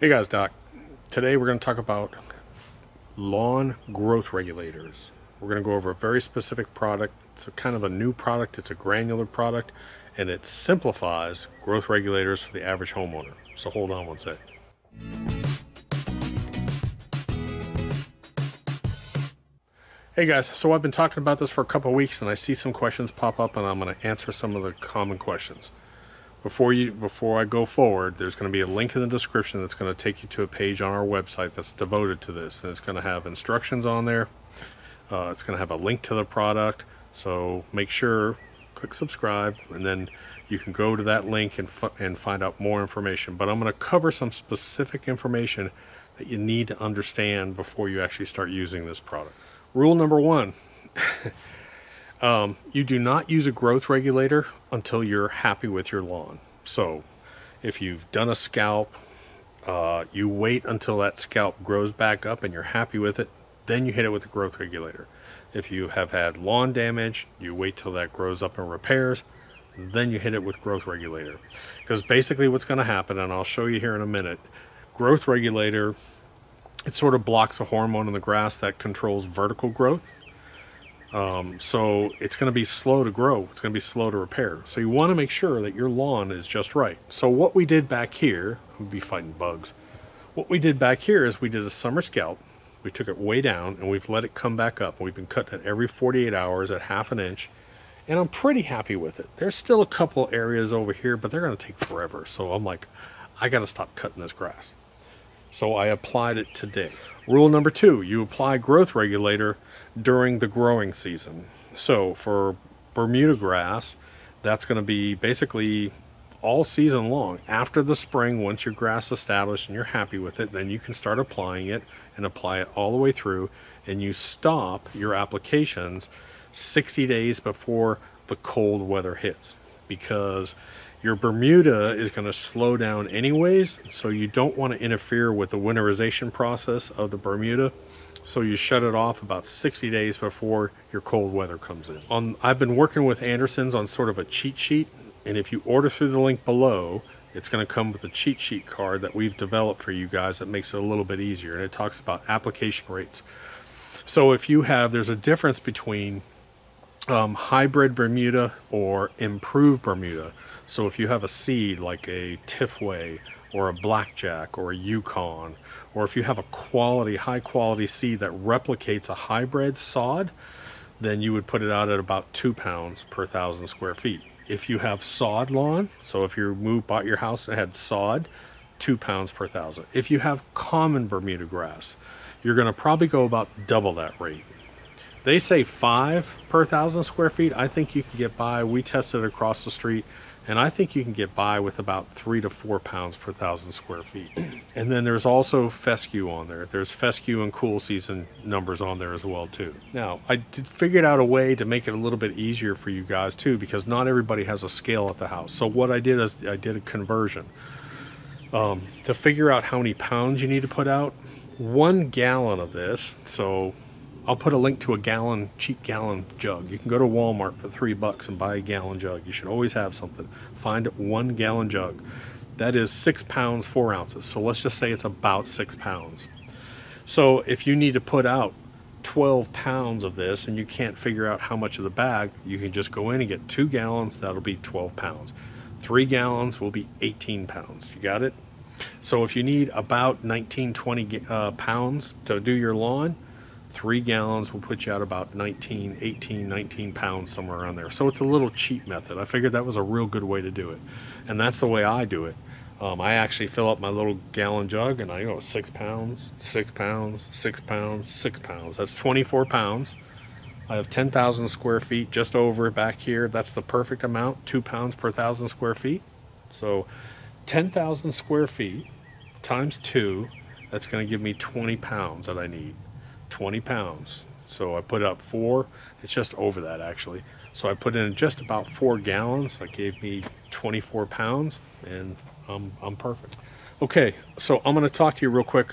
Hey guys, Doc. Today we're going to talk about lawn growth regulators. We're going to go over a very specific product. It's a kind of a new product. It's a granular product and it simplifies growth regulators for the average homeowner. So hold on one sec. Hey guys, so I've been talking about this for a couple weeks and I see some questions pop up and I'm going to answer some of the common questions. Before you before I go forward, there's going to be a link in the description that's going to take you to a page on our website that's devoted to this and it's going to have instructions on there. Uh, it's going to have a link to the product, so make sure click subscribe and then you can go to that link and, and find out more information. But I'm going to cover some specific information that you need to understand before you actually start using this product. Rule number one um, you do not use a growth regulator until you're happy with your lawn. So, if you've done a scalp, uh, you wait until that scalp grows back up and you're happy with it, then you hit it with a growth regulator. If you have had lawn damage, you wait till that grows up and repairs, then you hit it with growth regulator. Because basically, what's going to happen, and I'll show you here in a minute, growth regulator it sort of blocks a hormone in the grass that controls vertical growth. Um, so it's going to be slow to grow. It's going to be slow to repair. So you want to make sure that your lawn is just right. So what we did back here, I'm be fighting bugs. What we did back here is we did a summer scalp. We took it way down and we've let it come back up. We've been cutting it every 48 hours at half an inch. And I'm pretty happy with it. There's still a couple areas over here, but they're going to take forever. So I'm like, I got to stop cutting this grass. So I applied it today. Rule number two, you apply growth regulator during the growing season. So for Bermuda grass, that's going to be basically all season long. After the spring, once your grass is established and you're happy with it, then you can start applying it and apply it all the way through. And you stop your applications 60 days before the cold weather hits because your Bermuda is going to slow down anyways, so you don't want to interfere with the winterization process of the Bermuda. So you shut it off about 60 days before your cold weather comes in. On, I've been working with Anderson's on sort of a cheat sheet, and if you order through the link below, it's going to come with a cheat sheet card that we've developed for you guys that makes it a little bit easier, and it talks about application rates. So if you have, there's a difference between um, hybrid Bermuda or improved Bermuda. So if you have a seed like a Tifway or a Blackjack or a Yukon, or if you have a quality, high quality seed that replicates a hybrid sod, then you would put it out at about two pounds per thousand square feet. If you have sod lawn, so if you moved, bought your house and had sod, two pounds per thousand. If you have common Bermuda grass, you're going to probably go about double that rate. They say five per thousand square feet. I think you can get by. We tested across the street and I think you can get by with about three to four pounds per thousand square feet. and then there's also fescue on there. There's fescue and cool season numbers on there as well too. Now I did, figured out a way to make it a little bit easier for you guys too, because not everybody has a scale at the house. So what I did is I did a conversion um, to figure out how many pounds you need to put out. One gallon of this, so I'll put a link to a gallon, cheap gallon jug. You can go to Walmart for three bucks and buy a gallon jug. You should always have something. Find one gallon jug. That is six pounds, four ounces. So let's just say it's about six pounds. So if you need to put out 12 pounds of this and you can't figure out how much of the bag, you can just go in and get two gallons. That'll be 12 pounds. Three gallons will be 18 pounds. You got it? So if you need about 19, 20 uh, pounds to do your lawn, Three gallons will put you out about 19, 18, 19 pounds, somewhere around there. So it's a little cheap method. I figured that was a real good way to do it. And that's the way I do it. Um, I actually fill up my little gallon jug and I go six pounds, six pounds, six pounds, six pounds. That's 24 pounds. I have 10,000 square feet just over back here. That's the perfect amount, two pounds per thousand square feet. So 10,000 square feet times two, that's going to give me 20 pounds that I need. 20 pounds. So I put up four, it's just over that actually. So I put in just about four gallons. That gave me 24 pounds and I'm, I'm perfect. Okay, so I'm gonna talk to you real quick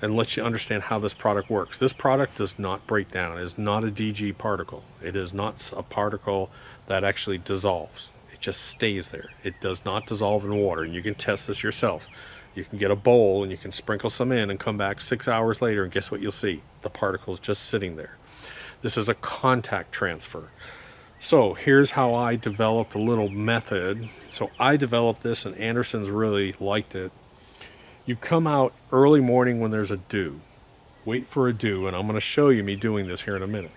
and let you understand how this product works. This product does not break down. It is not a DG particle. It is not a particle that actually dissolves. Just stays there. It does not dissolve in water and you can test this yourself. You can get a bowl and you can sprinkle some in and come back six hours later, and guess what you'll see? The particles just sitting there. This is a contact transfer. So here's how I developed a little method. So I developed this, and Anderson's really liked it. You come out early morning when there's a dew. Wait for a dew, and I'm going to show you me doing this here in a minute.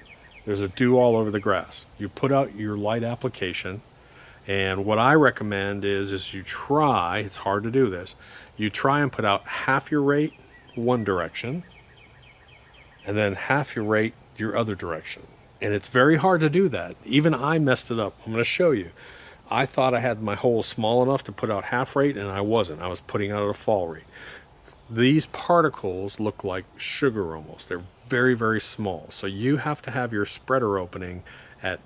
There's a dew all over the grass. You put out your light application, and what I recommend is, is you try. It's hard to do this. You try and put out half your rate one direction, and then half your rate your other direction. And it's very hard to do that. Even I messed it up. I'm going to show you. I thought I had my hole small enough to put out half rate, and I wasn't. I was putting out a fall rate. These particles look like sugar almost. They're very, very small. So you have to have your spreader opening at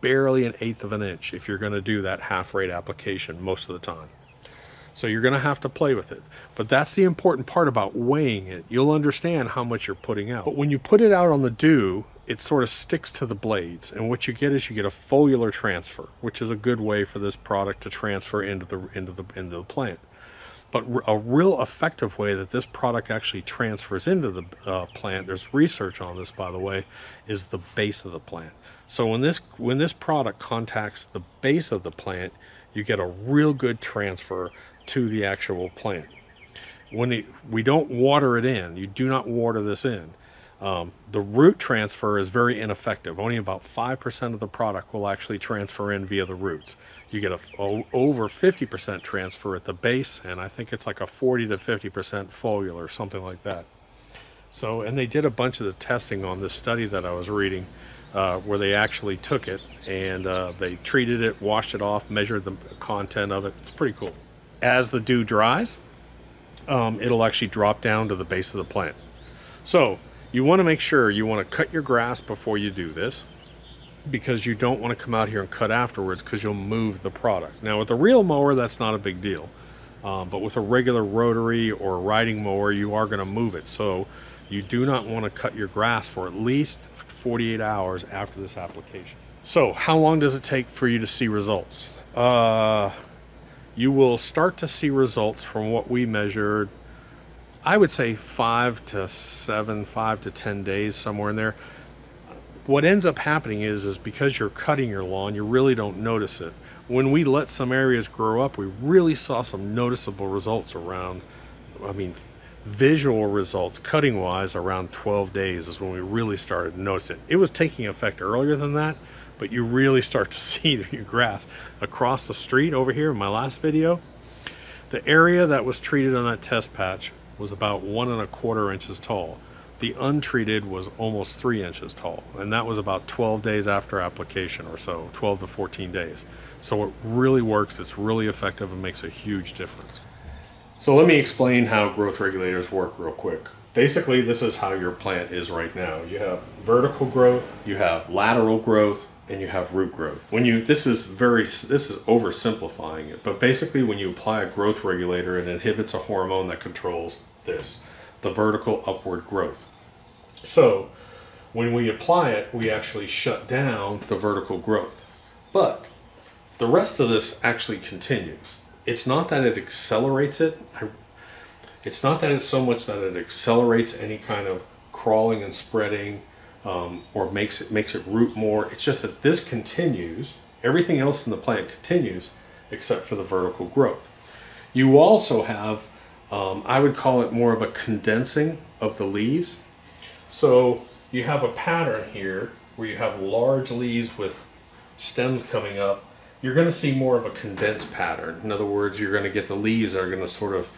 barely an eighth of an inch if you're going to do that half rate application most of the time. So you're going to have to play with it. But that's the important part about weighing it. You'll understand how much you're putting out. But when you put it out on the dew, it sort of sticks to the blades. And what you get is you get a foliar transfer, which is a good way for this product to transfer into the, into the, into the plant. But a real effective way that this product actually transfers into the uh, plant, there's research on this by the way, is the base of the plant. So when this, when this product contacts the base of the plant, you get a real good transfer to the actual plant. When it, we don't water it in, you do not water this in. Um, the root transfer is very ineffective. Only about 5% of the product will actually transfer in via the roots. You get over 50% transfer at the base, and I think it's like a 40 to 50% foliar or something like that. So, and they did a bunch of the testing on this study that I was reading, uh, where they actually took it and uh, they treated it, washed it off, measured the content of it. It's pretty cool. As the dew dries, um, it'll actually drop down to the base of the plant. So you want to make sure you want to cut your grass before you do this because you don't want to come out here and cut afterwards because you'll move the product. Now with a reel mower, that's not a big deal. Um, but with a regular rotary or riding mower, you are going to move it. So you do not want to cut your grass for at least 48 hours after this application. So how long does it take for you to see results? Uh, you will start to see results from what we measured I would say five to seven, five to 10 days, somewhere in there. What ends up happening is, is because you're cutting your lawn, you really don't notice it. When we let some areas grow up, we really saw some noticeable results around, I mean, visual results cutting wise around 12 days is when we really started to notice it. It was taking effect earlier than that, but you really start to see your grass across the street over here in my last video. The area that was treated on that test patch was about one and a quarter inches tall. The untreated was almost three inches tall, and that was about 12 days after application or so, 12 to 14 days. So it really works, it's really effective, and makes a huge difference. So let me explain how growth regulators work real quick. Basically, this is how your plant is right now. You have vertical growth, you have lateral growth, and you have root growth. When you this is very this is oversimplifying it, but basically when you apply a growth regulator, it inhibits a hormone that controls this, the vertical upward growth. So when we apply it, we actually shut down the vertical growth. But the rest of this actually continues. It's not that it accelerates it. It's not that it's so much that it accelerates any kind of crawling and spreading um, or makes it makes it root more. It's just that this continues. Everything else in the plant continues except for the vertical growth. You also have um, I would call it more of a condensing of the leaves. So you have a pattern here where you have large leaves with stems coming up. You're going to see more of a condensed pattern. In other words, you're going to get the leaves are going to sort of,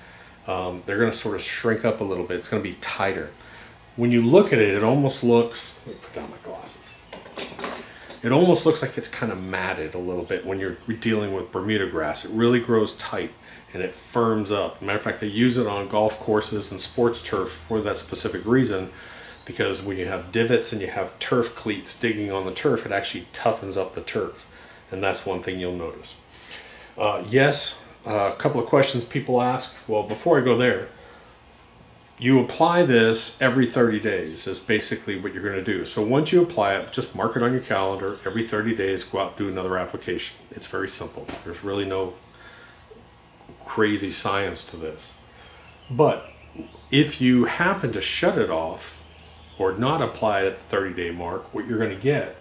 um, they're going to sort of shrink up a little bit. It's going to be tighter. When you look at it, it almost looks, let me put down my glasses. It almost looks like it's kind of matted a little bit when you're dealing with Bermuda grass. It really grows tight and it firms up. Matter of fact, they use it on golf courses and sports turf for that specific reason because when you have divots and you have turf cleats digging on the turf, it actually toughens up the turf. And that's one thing you'll notice. Uh, yes, uh, a couple of questions people ask. Well, before I go there, you apply this every 30 days is basically what you're going to do. So once you apply it, just mark it on your calendar. Every 30 days, go out and do another application. It's very simple. There's really no crazy science to this. But if you happen to shut it off or not apply it at the 30 day mark, what you're going to get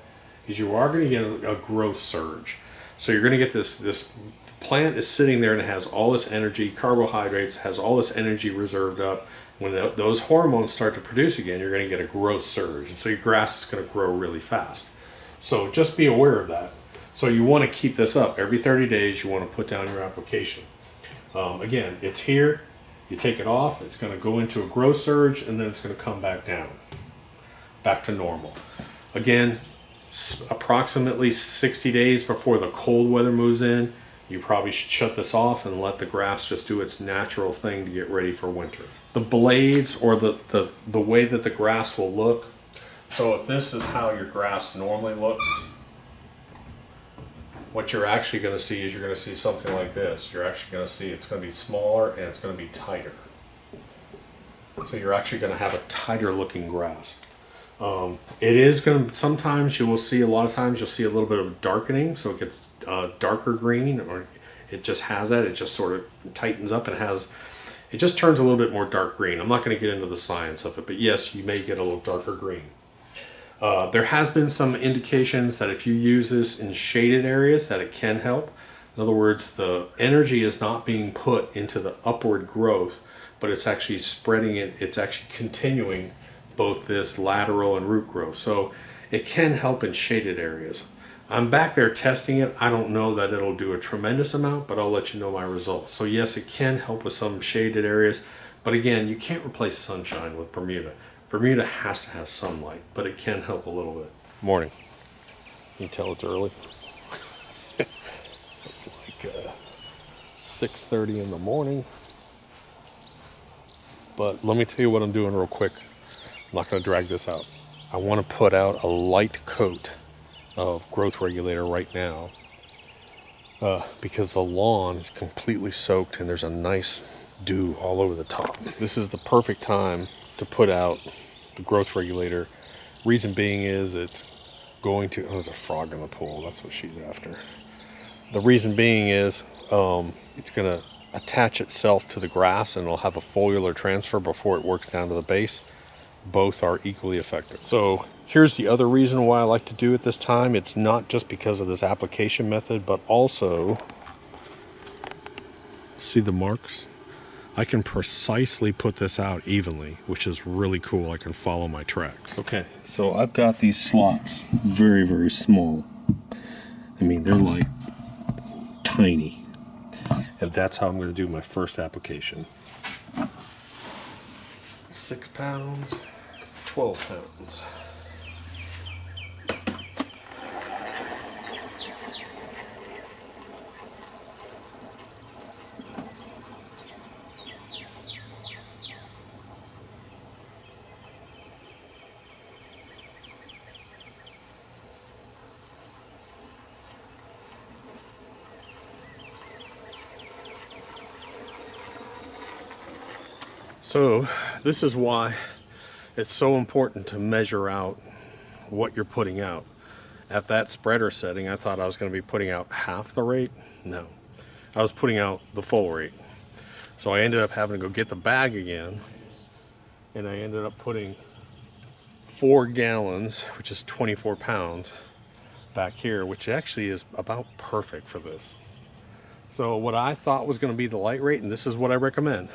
is you are going to get a, a growth surge. So you're going to get this this plant is sitting there and it has all this energy, carbohydrates, has all this energy reserved up. When the, those hormones start to produce again, you're going to get a growth surge, and so your grass is going to grow really fast. So just be aware of that. So you want to keep this up every 30 days. You want to put down your application. Um, again, it's here. You take it off. It's going to go into a growth surge, and then it's going to come back down, back to normal. Again, approximately 60 days before the cold weather moves in, you probably should shut this off and let the grass just do its natural thing to get ready for winter. The blades or the, the, the way that the grass will look. So if this is how your grass normally looks, what you're actually going to see is you're going to see something like this. You're actually going to see it's going to be smaller and it's going to be tighter. So you're actually going to have a tighter looking grass. Um, it is going to, sometimes you will see, a lot of times you'll see a little bit of darkening. So it gets uh, darker green or it just has that. It just sort of tightens up and has, it just turns a little bit more dark green. I'm not going to get into the science of it, but yes, you may get a little darker green. Uh, there has been some indications that if you use this in shaded areas that it can help. In other words, the energy is not being put into the upward growth, but it's actually spreading it, it's actually continuing both this lateral and root growth. So it can help in shaded areas. I'm back there testing it. I don't know that it'll do a tremendous amount, but I'll let you know my results. So yes, it can help with some shaded areas, but again, you can't replace sunshine with Bermuda. Bermuda has to have sunlight, but it can help a little bit. Morning. You tell it's early. it's like uh, 6.30 in the morning. But let me tell you what I'm doing real quick. I'm not to drag this out. I want to put out a light coat of growth regulator right now uh, because the lawn is completely soaked and there's a nice dew all over the top. This is the perfect time to put out the growth regulator. Reason being is it's going to, oh, there's a frog in the pool. That's what she's after. The reason being is um, it's going to attach itself to the grass and it'll have a foliar transfer before it works down to the base. Both are equally effective. So Here's the other reason why I like to do it this time. It's not just because of this application method, but also, see the marks? I can precisely put this out evenly, which is really cool. I can follow my tracks. Okay, so I've got these slots, very, very small. I mean, they're like tiny. And that's how I'm going to do my first application. Six pounds, 12 pounds. So this is why it's so important to measure out what you're putting out. At that spreader setting, I thought I was going to be putting out half the rate. No, I was putting out the full rate. So I ended up having to go get the bag again, and I ended up putting four gallons, which is 24 pounds, back here, which actually is about perfect for this. So what I thought was going to be the light rate, and this is what I recommend,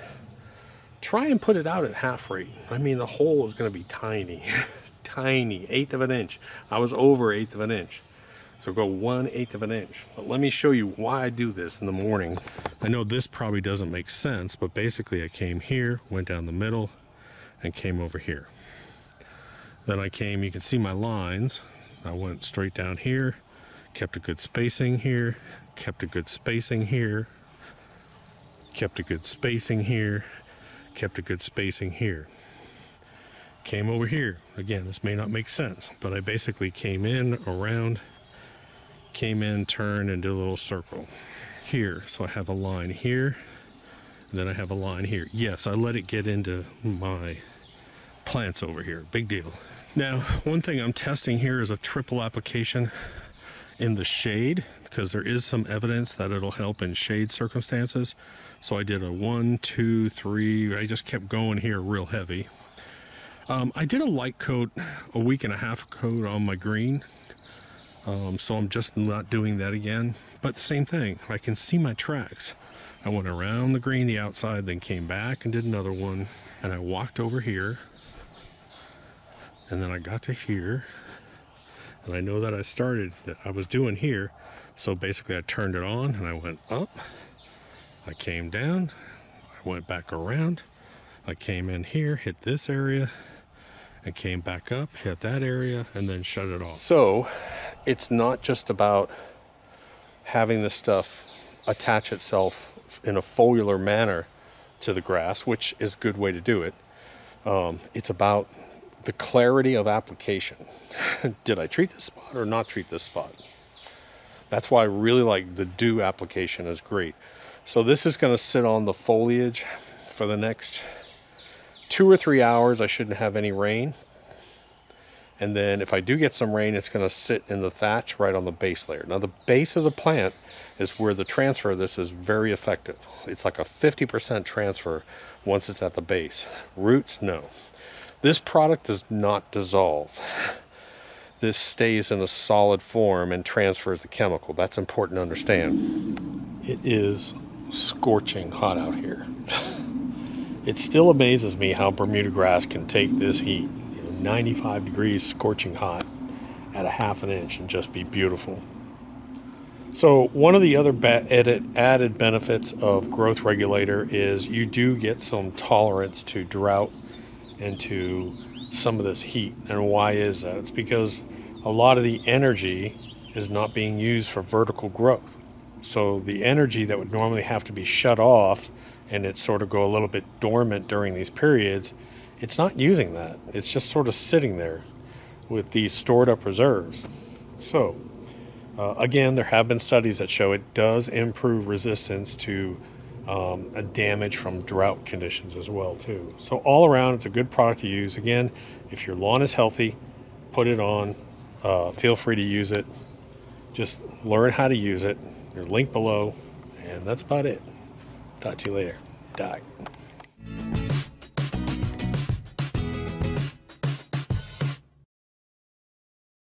try and put it out at half rate. I mean, the hole is going to be tiny, tiny, eighth of an inch. I was over eighth of an inch. So go one eighth of an inch. But let me show you why I do this in the morning. I know this probably doesn't make sense, but basically I came here, went down the middle, and came over here. Then I came, you can see my lines. I went straight down here, kept a good spacing here, kept a good spacing here, kept a good spacing here, kept a good spacing here. Came over here. Again, this may not make sense, but I basically came in, around, came in, turned, and did a little circle here. So I have a line here, then I have a line here. Yes, I let it get into my plants over here. Big deal. Now, one thing I'm testing here is a triple application in the shade because there is some evidence that it'll help in shade circumstances So I did a one, two, three. I just kept going here real heavy. Um, I did a light coat, a week and a half coat on my green. Um, so I'm just not doing that again. But same thing, I can see my tracks. I went around the green, the outside, then came back and did another one. And I walked over here. And then I got to here. And I know that I started, that I was doing here. So basically I turned it on and I went up. I came down. I went back around. I came in here, hit this area, and came back up, hit that area, and then shut it off. So it's not just about having the stuff attach itself in a foliar manner to the grass, which is a good way to do it. Um, it's about the clarity of application. Did I treat this spot or not treat this spot? That's why I really like the dew application is great. So this is going to sit on the foliage for the next two or three hours. I shouldn't have any rain. And then if I do get some rain, it's going to sit in the thatch right on the base layer. Now the base of the plant is where the transfer of this is very effective. It's like a 50% transfer once it's at the base. Roots, no. This product does not dissolve. This stays in a solid form and transfers the chemical. That's important to understand. It is scorching hot out here. it still amazes me how Bermuda grass can take this heat. You know, 95 degrees scorching hot at a half an inch and just be beautiful. So one of the other added benefits of growth regulator is you do get some tolerance to drought and to some of this heat. And why is that? It's because a lot of the energy is not being used for vertical growth. So the energy that would normally have to be shut off and it sort of go a little bit dormant during these periods, it's not using that. It's just sort of sitting there with these stored up reserves. So uh, again, there have been studies that show it does improve resistance to um, a damage from drought conditions as well too. So all around, it's a good product to use. Again, if your lawn is healthy, put it on. Uh, feel free to use it. Just learn how to use it. There's link below, and that's about it. Talk to you later. Die.